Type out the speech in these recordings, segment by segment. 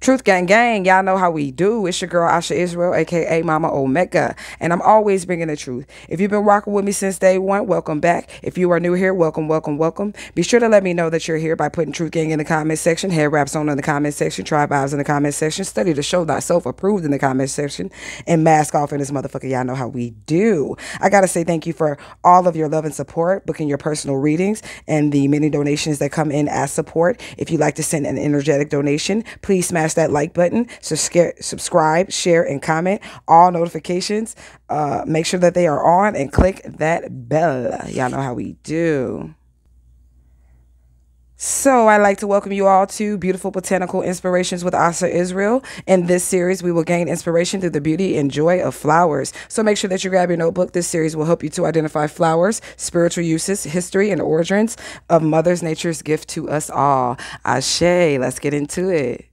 Truth Gang Gang, y'all know how we do. It's your girl Asha Isreal, aka Mama Omega, and I'm always bringing the truth. If you've been rocking with me since day one, welcome back. If you are new here, welcome, welcome, welcome. Be sure to let me know that you're here by putting Truth Gang in the comment section, head wraps on in the comment section, tribe vibes in the comment section, study to show thyself approved in the comment section, and mask off in this motherfucker. Y'all know how we do. I gotta say thank you for all of your love and support, booking your personal readings, and the many donations that come in as support. If you'd like to send an energetic donation, please smash that like button, subscribe, share, and comment all notifications. Uh, make sure that they are on and click that bell. Y'all know how we do. So, I'd like to welcome you all to Beautiful Botanical Inspirations with Asha Isreal. In this series, we will gain inspiration through the beauty and joy of flowers. So, make sure that you grab your notebook. This series will help you to identify flowers, spiritual uses, history, and origins of Mother's Nature's gift to us all. Ashe, let's get into it.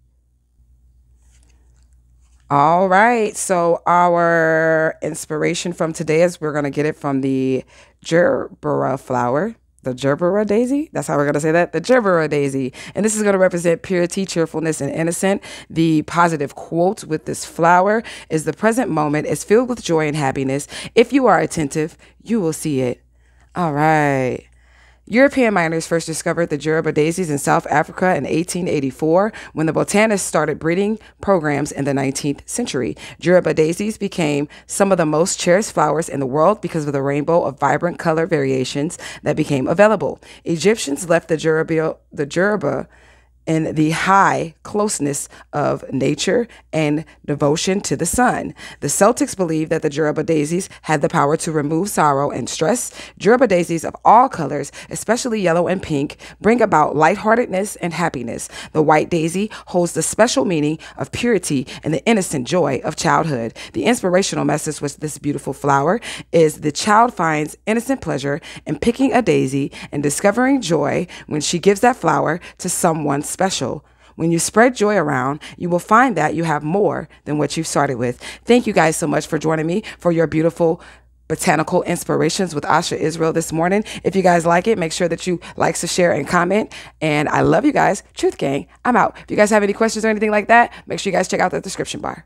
All right. So our inspiration from today is we're going to get it from the gerbera flower. The gerbera daisy. That's how we're going to say that. The gerbera daisy. And this is going to represent purity, cheerfulness, and innocent. The positive quote with this flower is the present moment is filled with joy and happiness. If you are attentive, you will see it. All right. European miners first discovered the Jerba daisies in South Africa in 1884 when the botanists started breeding programs in the 19th century. Jerba daisies became some of the most cherished flowers in the world because of the rainbow of vibrant color variations that became available. Egyptians left the Jerba, the Jerba in the high closeness of nature and devotion to the sun. The Celtics believed that the Jerba daisies had the power to remove sorrow and stress. Jerba daisies of all colors, especially yellow and pink, bring about lightheartedness and happiness. The white daisy holds the special meaning of purity and the innocent joy of childhood. The inspirational message with this beautiful flower is the child finds innocent pleasure in picking a daisy and discovering joy when she gives that flower to someone special. When you spread joy around, you will find that you have more than what you started with. Thank you guys so much for joining me for your beautiful botanical inspirations with Asha Isreal this morning. If you guys like it, make sure that you like, to share, and comment. And I love you guys. Truth Gang, I'm out. If you guys have any questions or anything like that, make sure you guys check out the description bar.